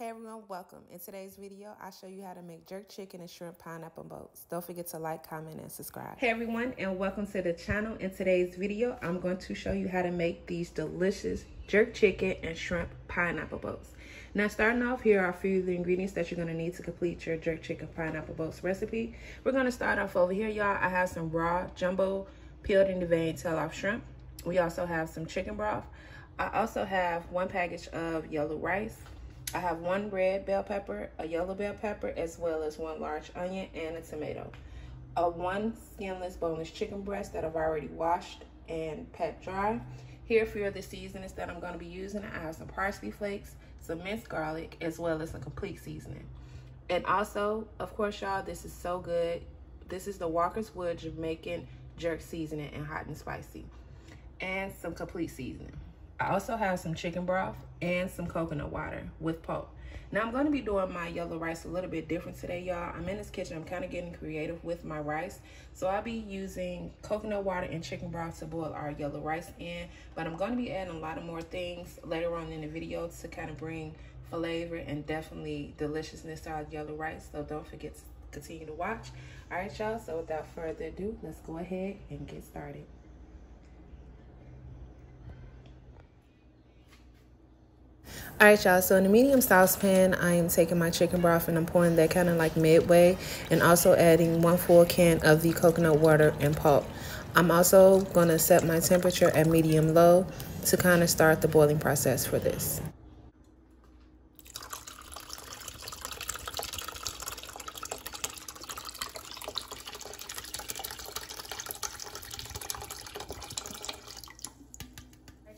Hey everyone, welcome. In today's video, I'll show you how to make jerk chicken and shrimp pineapple boats. Don't forget to like, comment, and subscribe. Hey everyone, and welcome to the channel. In today's video, I'm going to show you how to make these delicious jerk chicken and shrimp pineapple boats. Now starting off, here are a few of the ingredients that you're going to need to complete your jerk chicken pineapple boats recipe. We're going to start off over here, y'all. I have some raw jumbo peeled and deveined tail-off shrimp. We also have some chicken broth. I also have one package of yellow rice, I have one red bell pepper, a yellow bell pepper, as well as one large onion and a tomato. A one skinless boneless chicken breast that I've already washed and pat dry. Here for the seasonings that I'm going to be using, I have some parsley flakes, some minced garlic, as well as a complete seasoning. And also, of course, y'all, this is so good. This is the Walkerswood Jamaican jerk seasoning and hot and spicy. And some complete seasoning. I also have some chicken broth and some coconut water with pulp. Now I'm going to be doing my yellow rice a little bit different today, y'all. I'm in this kitchen. I'm kind of getting creative with my rice. So I'll be using coconut water and chicken broth to boil our yellow rice in. But I'm going to be adding a lot of more things later on in the video to kind of bring flavor and definitely deliciousness to our yellow rice. So don't forget to continue to watch. All right, y'all. So without further ado, let's go ahead and get started. All right, y'all, so in the medium saucepan, I am taking my chicken broth and I'm pouring that kind of like midway and also adding one full can of the coconut water and pulp. I'm also going to set my temperature at medium low to kind of start the boiling process for this.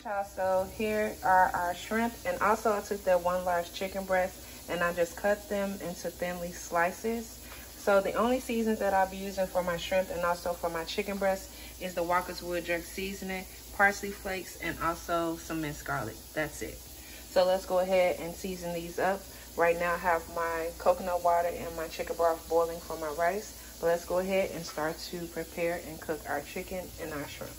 Y'all so here are our shrimp. And also i took that one large chicken breast and i just cut them into thinly slices. So the only seasons that i'll be using for my shrimp and also for my chicken breast is the Walkerswood jerk seasoning parsley flakes and also some minced garlic. That's it. So let's go ahead and season these up. Right now i have my coconut water and my chicken broth boiling for my rice. But let's go ahead and start to prepare and cook our chicken and our shrimp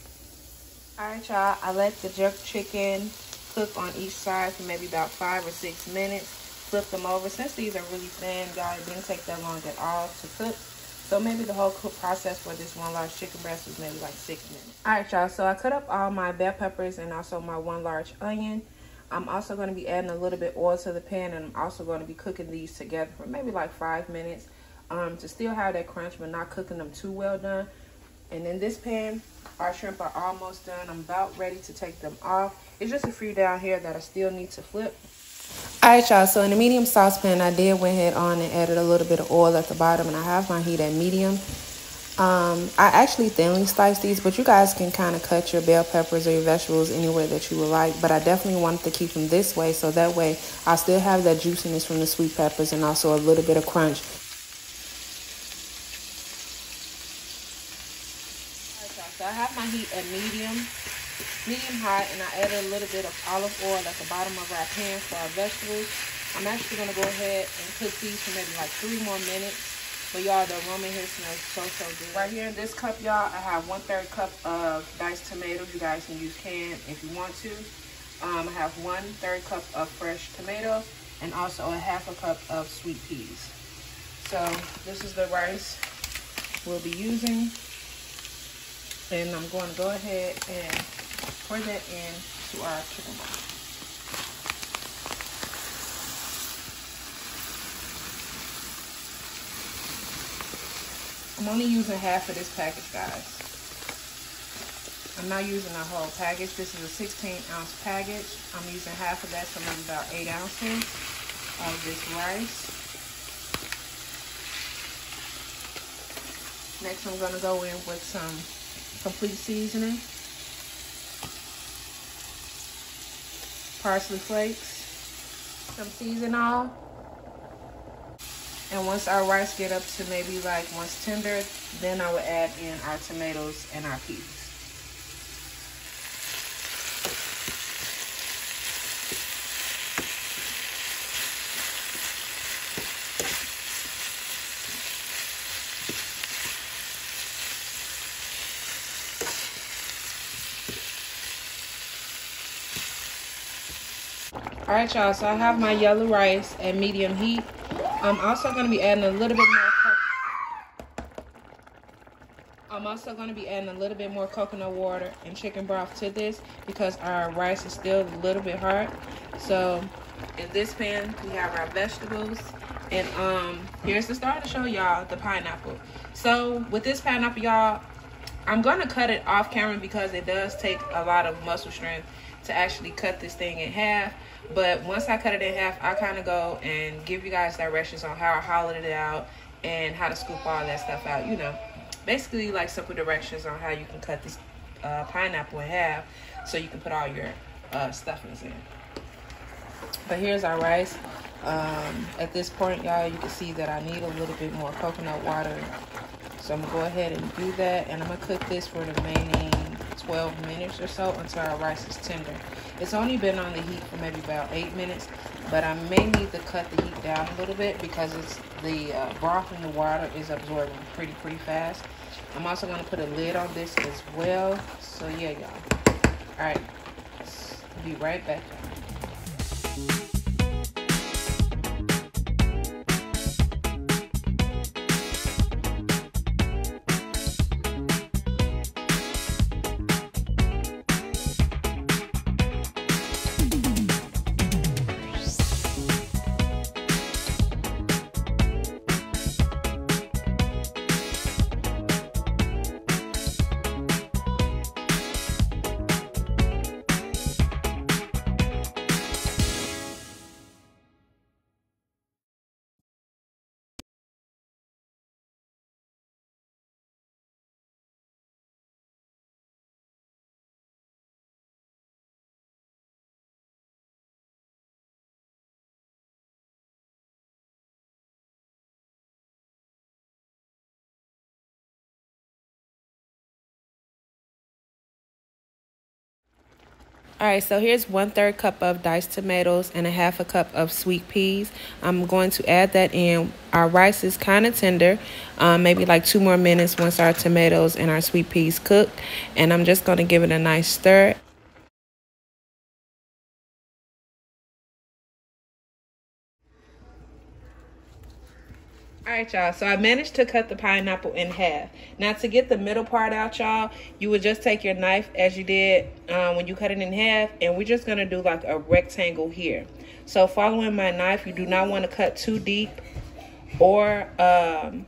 Alright y'all, I let the jerk chicken cook on each side for maybe about five or six minutes. Flip them over. Since these are really thin, y'all, it didn't take that long at all to cook. So maybe the whole cook process for this one large chicken breast was maybe like six minutes. Alright y'all, so I cut up all my bell peppers and also my one large onion. I'm also going to be adding a little bit oil to the pan and I'm also going to be cooking these together for maybe like five minutes um, to still have that crunch but not cooking them too well done. And in this pan, our shrimp are almost done. I'm about ready to take them off. It's just a few down here that I still need to flip. All right, y'all. So in the medium saucepan, I did went ahead on and added a little bit of oil at the bottom, and I have my heat at medium. Um, I actually thinly slice these, but you guys can kind of cut your bell peppers or your vegetables anywhere that you would like. But I definitely wanted to keep them this way, so that way I still have that juiciness from the sweet peppers and also a little bit of crunch So I have my heat at medium, medium high, and I added a little bit of olive oil at the bottom of our pan for our vegetables. I'm actually going to go ahead and cook these for maybe like three more minutes. But y'all, the aroma here smells so, so good. Right here in this cup, y'all, I have one third cup of diced tomatoes. You guys can use canned if you want to. Um, I have one third cup of fresh tomato and also a half a cup of sweet peas. So this is the rice we'll be using. And I'm going to go ahead and pour that in to our chicken bowl. I'm only using half of this package, guys. I'm not using the whole package. This is a 16 ounce package. I'm using half of that, so maybe about 8 ounces of this rice. Next, I'm going to go in with some complete seasoning, parsley flakes, some seasonal. And once our rice get up to maybe like once tender, then I will add in our tomatoes and our peas. All right, y'all. So I have my yellow rice at medium heat. I'm also going to be adding a little bit more. I'm also going to be adding a little bit more coconut water and chicken broth to this because our rice is still a little bit hard. So in this pan, we have our vegetables. And um, here's the start to show y'all the pineapple. So with this pineapple, y'all, I'm to cut it off camera because it does take a lot of muscle strength to actually cut this thing in half. But once I cut it in half, I kind of go and give you guys directions on how I hollowed it out and how to scoop all that stuff out. You know, basically like simple directions on how you can cut this uh, pineapple in half so you can put all your uh, stuffings in. But here's our rice. Um, at this point, y'all, you can see that I need a little bit more coconut water. So I'm to go ahead and do that. And I'm to cook this for the remaining 12 minutes or so until our rice is tender. It's only been on the heat for maybe about 8 minutes, but I may need to cut the heat down a little bit because it's the uh, broth in the water is absorbing pretty, pretty fast. I'm also to put a lid on this as well. So yeah, y'all. All right, be right back, All right, so here's one third cup of diced tomatoes and a half a cup of sweet peas. I'm going to add that in. Our rice is kind of tender, um, maybe like two more minutes once our tomatoes and our sweet peas cook. And I'm just going to give it a nice stir. Alright y'all, so I managed to cut the pineapple in half. Now to get the middle part out y'all, you would just take your knife as you did um, when you cut it in half and we're just going to do like a rectangle here. So following my knife, you do not want to cut too deep or um,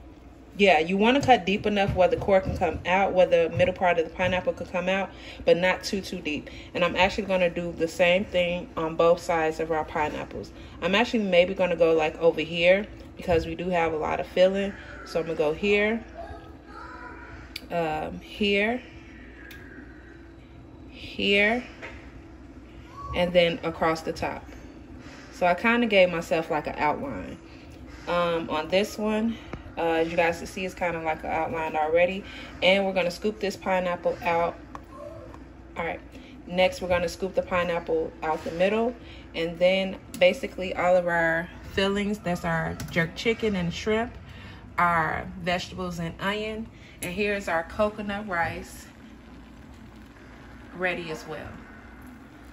yeah, you want to cut deep enough where the core can come out, where the middle part of the pineapple could come out, but not too, too deep. And I'm actually going to do the same thing on both sides of our pineapples. I'm actually maybe going to go like over here because we do have a lot of filling. So I'm going to go here, um, here, here, and then across the top. So I kind of gave myself like an outline. Um, on this one, uh, as you guys can see, it's kind of like an outline already. And we're going to scoop this pineapple out. All right. Next, we're going to scoop the pineapple out the middle. And then basically all of our fillings. That's our jerk chicken and shrimp, our vegetables and onion. And here's our coconut rice ready as well.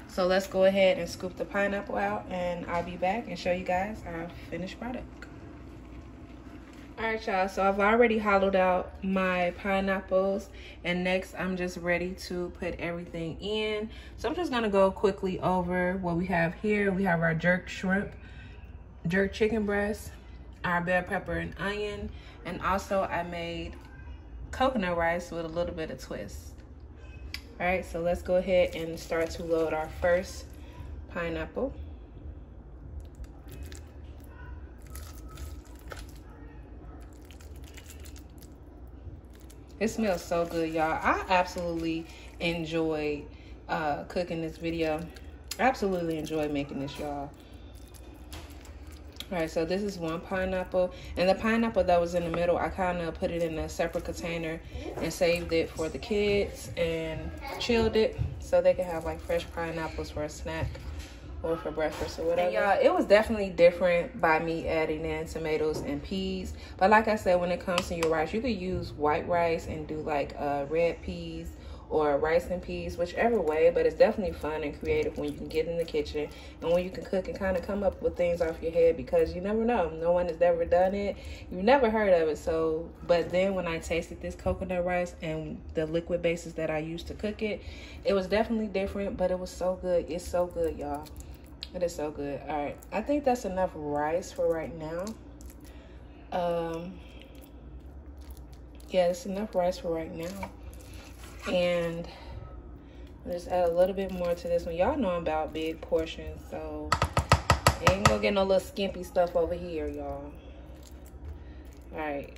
So let's go ahead and scoop the pineapple out and I'll be back and show you guys our finished product. Alright y'all, so I've already hollowed out my pineapples and next I'm just ready to put everything in. So I'm just to go quickly over what we have here. We have our jerk shrimp jerk chicken breast, our bell pepper and onion, and also I made coconut rice with a little bit of twist. All right, so let's go ahead and start to load our first pineapple. It smells so good, y'all. I absolutely enjoy uh, cooking this video. Absolutely enjoy making this, y'all. All right, so this is one pineapple. And the pineapple that was in the middle, I kind of put it in a separate container and saved it for the kids and chilled it so they can have like fresh pineapples for a snack or for breakfast or whatever. y'all, it was definitely different by me adding in tomatoes and peas. But like I said, when it comes to your rice, you could use white rice and do like uh, red peas or rice and peas, whichever way. But it's definitely fun and creative when you can get in the kitchen and when you can cook and kind of come up with things off your head because you never know. No one has ever done it. You've never heard of it. So, but then when I tasted this coconut rice and the liquid bases that I used to cook it, it was definitely different, but it was so good. It's so good, y'all. It is so good. All right. I think that's enough rice for right now. Um, yeah, it's enough rice for right now. And I'll just add a little bit more to this one. Y'all know I'm about big portions, so ain't gonna get no little skimpy stuff over here, y'all. All right.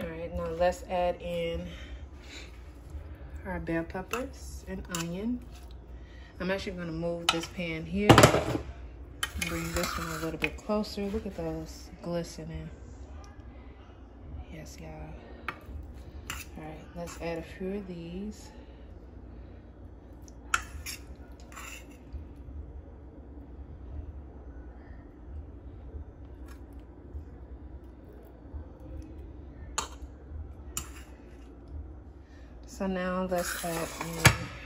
All right, now let's add in our bell peppers and onion. I'm actually gonna move this pan here. This one a little bit closer. Look at those glistening. Yes, y'all. All right, let's add a few of these. So now let's add in.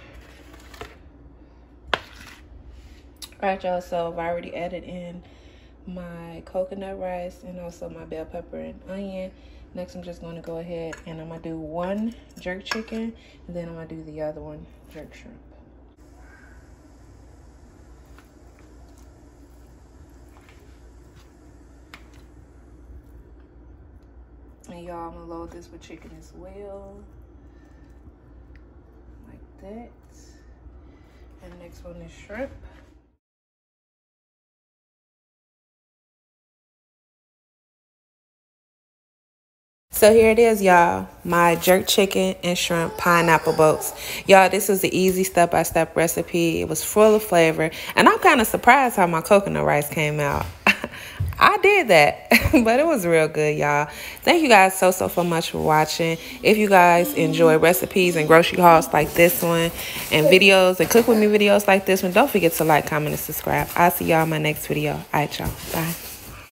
All right, y'all, so I've already added in my coconut rice and also my bell pepper and onion. Next, I'm just going to go ahead and I'm going to do one jerk chicken and then I'm going to do the other one jerk shrimp. And y'all, I'm going to load this with chicken as well. Like that. And next one is shrimp. So here it is, y'all. My jerk chicken and shrimp pineapple boats. Y'all, this was the easy step-by-step -step recipe. It was full of flavor. And I'm kind of surprised how my coconut rice came out. I did that, but it was real good, y'all. Thank you guys so, so, so much for watching. If you guys enjoy recipes and grocery hauls like this one and videos and cook with me videos like this one, don't forget to like, comment, and subscribe. I'll see y'all in my next video. All right, y'all. Bye.